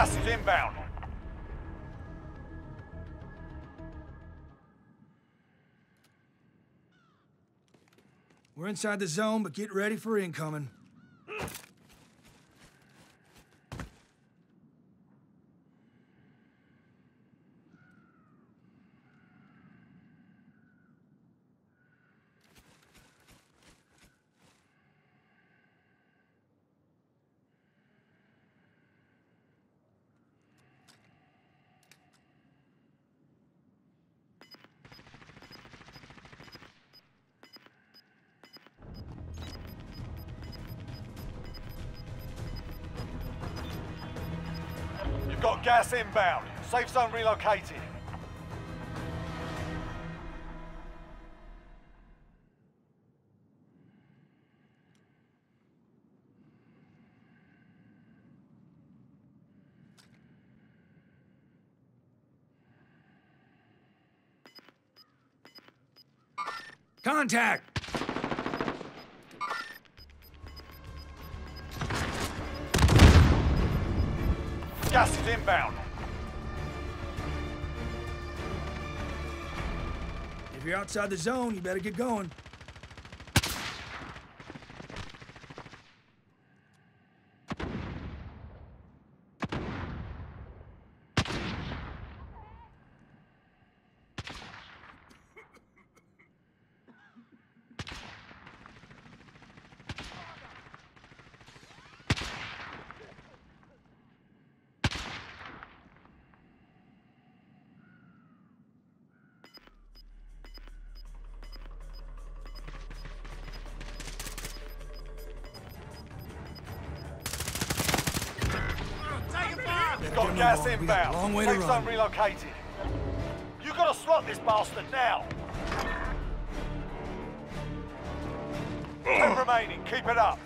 Gas is inbound. We're inside the zone, but get ready for incoming. Gas inbound. Safe zone relocated. Contact! Gas is inbound. If you're outside the zone, you better get going. Got Get 'em gas along. We got a inbound. long way to Safe run. zone relocated. You gotta slot this bastard now. Oh. Ten remaining. Keep it up.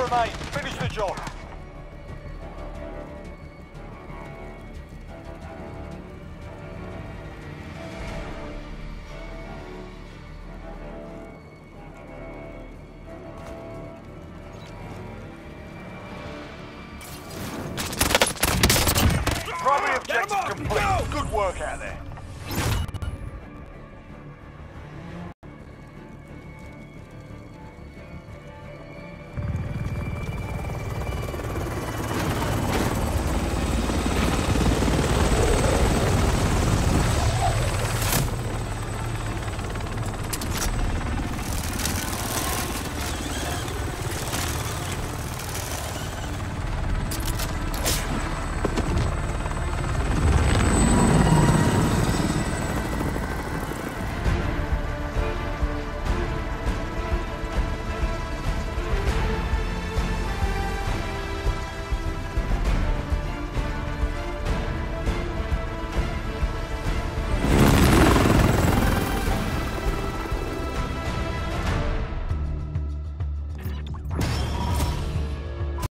Remain. Finish the job. Primary objective complete. Go! Good work out there.